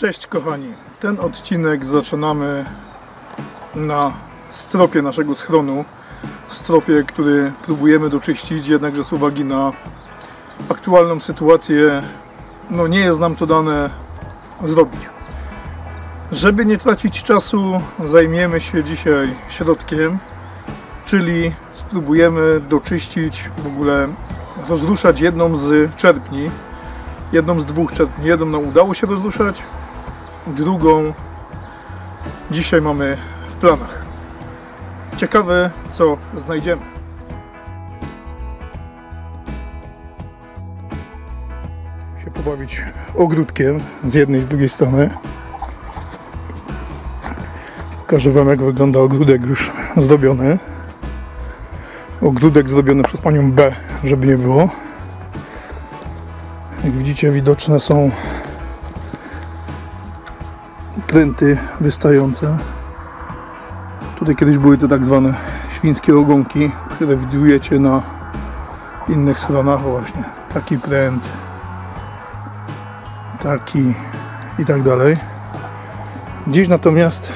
Cześć kochani, ten odcinek zaczynamy na stropie naszego schronu. Stropie, który próbujemy doczyścić, jednakże z uwagi na aktualną sytuację, no nie jest nam to dane zrobić. Żeby nie tracić czasu, zajmiemy się dzisiaj środkiem, czyli spróbujemy doczyścić, w ogóle rozruszać jedną z czerpni, jedną z dwóch czerpni. Jedną nam udało się rozruszać, drugą dzisiaj mamy w planach. Ciekawe, co znajdziemy. Się pobawić ogródkiem z jednej i z drugiej strony. Pokażę Wam, jak wygląda ogródek już zdobiony. Ogródek zrobiony przez panią B, żeby nie było. Jak widzicie, widoczne są pręty wystające. Tutaj kiedyś były to tak zwane świńskie ogonki, które widujecie na innych stronach. O właśnie, taki pręt, taki i tak dalej. Dziś natomiast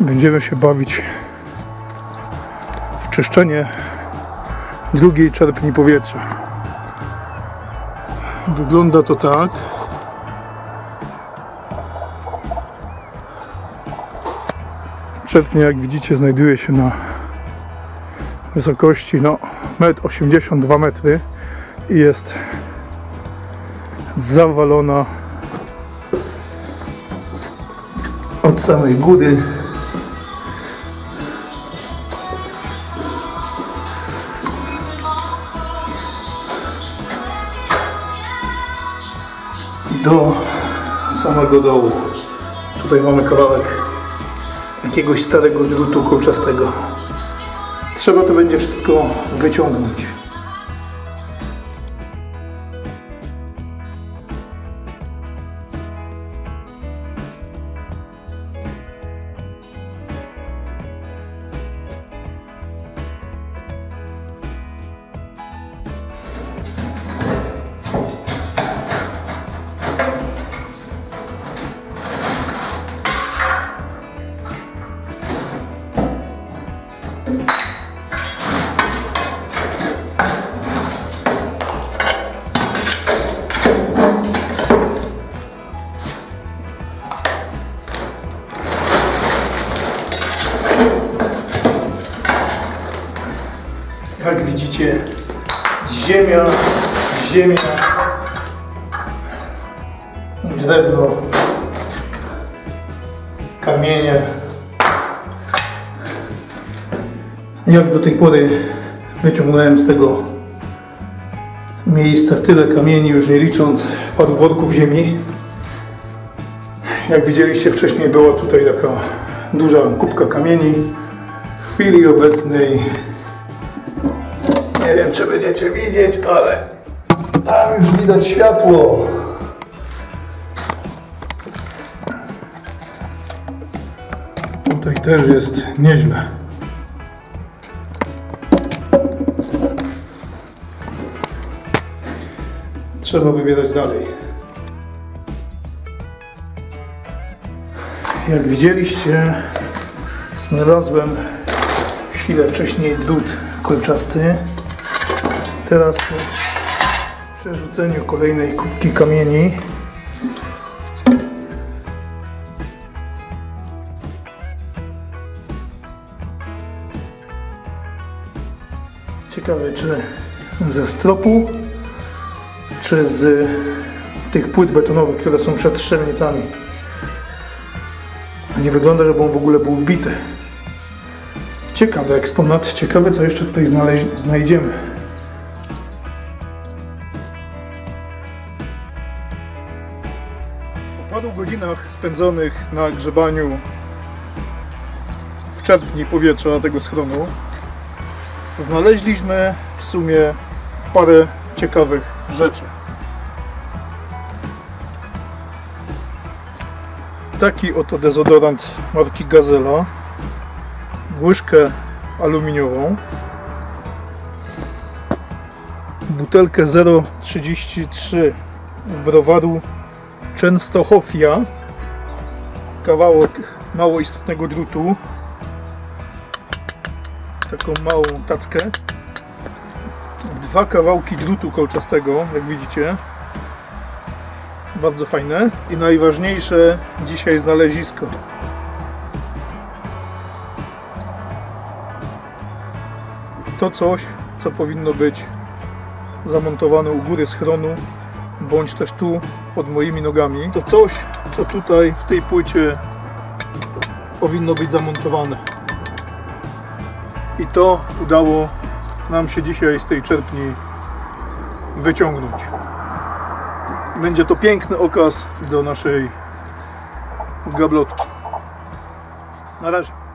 będziemy się bawić w czyszczenie drugiej czerpni powietrza. Wygląda to tak. Czerpnia, jak widzicie, znajduje się na wysokości no, 1,82 m i jest zawalona od samej góry do samego dołu. Tutaj mamy kawałek jakiegoś starego drutu kolczastego. Trzeba to będzie wszystko wyciągnąć. Jak widzicie, ziemia, ziemia, drewno, kamienie. Jak do tej pory wyciągnąłem z tego miejsca tyle kamieni, już nie licząc paru worków ziemi. Jak widzieliście wcześniej była tutaj taka duża kubka kamieni. W chwili obecnej nie wiem, czy będziecie widzieć, ale tam już widać światło. Tutaj też jest nieźle. Trzeba wybierać dalej. Jak widzieliście, znalazłem chwilę wcześniej drut kolczasty. Teraz po przerzuceniu kolejnej kubki kamieni Ciekawe czy ze stropu czy z tych płyt betonowych, które są przed strzelnicami. Nie wygląda, żeby on w ogóle był wbity. Ciekawy eksponat, ciekawe co jeszcze tutaj znajdziemy. Po paru godzinach spędzonych na grzebaniu w czerpni powietrza tego schronu znaleźliśmy w sumie parę ciekawych rzeczy. Taki oto dezodorant marki Gazela, łyżkę aluminiową, butelkę 0,33 browaru Częstochowia, kawałek mało istotnego drutu, taką małą tackę, dwa kawałki drutu kolczastego, jak widzicie, bardzo fajne. I najważniejsze dzisiaj znalezisko. To coś, co powinno być zamontowane u góry schronu, bądź też tu pod moimi nogami. To coś, co tutaj w tej płycie powinno być zamontowane. I to udało nam się dzisiaj z tej czerpni wyciągnąć. Będzie to piękny okaz do naszej gablotki. Na razie.